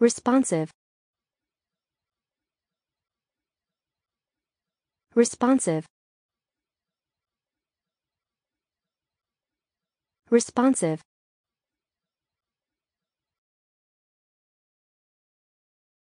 responsive. Responsive. Responsive.